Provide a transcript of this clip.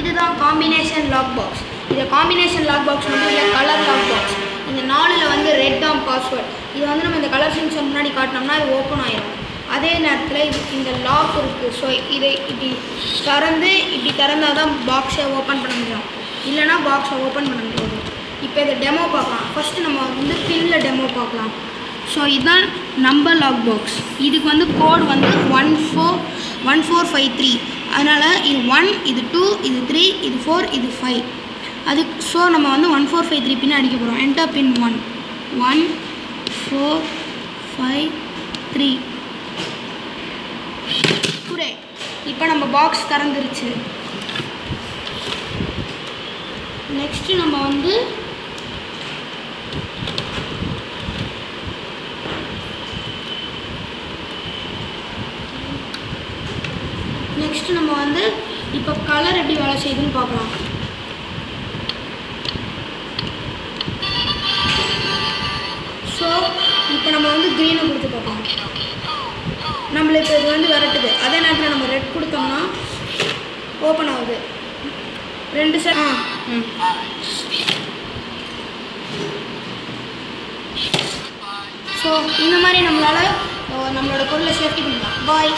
இதுதான் combination lock box இது combination lock box வந்து இல்லை கலர் லாக் பாக்ஸ் இந்த நாலில் வந்து ரெட் தான் பாஸ்வேர்ட் இது வந்து நம்ம இந்த கலர் சிங்ஸை முன்னாடி காட்டினோம்னா இது ஓப்பன் ஆயிரும். அதே நேரத்தில் இது இந்த லாக் இருக்குது ஸோ இதை இப்படி திறந்து இப்படி திறந்தால் தான் பாக்ஸை ஓப்பன் பண்ண முடியும். இல்லைனா பாக்ஸை ஓப்பன் பண்ண முடியாது. இப்போ இதை டெமோ பார்க்கலாம். ஃபஸ்ட்டு நம்ம வந்து பின்னில் டெமோ பார்க்கலாம். ஸோ இதுதான் நம்பர் லாக் பாக்ஸ் இதுக்கு வந்து கோட் வந்து one four one four five three அதனால் இது ஒன் இது டூ இது த்ரீ இது ஃபோர் இது ஃபைவ் அது ஸோ நம்ம வந்து one four five three pin அடிக்க போகிறோம் enter pin one one four five three Cooray இப்போ நம்ம பாக்ஸ் திறந்துருச்சு. நெக்ஸ்ட்டு நம்ம வந்து நெக்ஸ்ட் நம்ம வந்து இப்போ கலர் எப்படி வேலை செய்யுதுன்னு பார்க்கலாம். ஸோ இப்போ நம்ம வந்து க்ரீனை கொடுத்து பார்க்கலாம். நம்மளுக்கு இப்போ இது வந்து விரட்டுது. அதே நேரத்தில் நம்ம ரெட் கொடுத்தோம்னா ஓப்பன் ஆகுது. ரெண்டு செ ஆ ம். ஸோ இந்த மாதிரி நம்மளால் நம்மளோட பொருளை சேஃப்டி பண்ணலாம் பாய்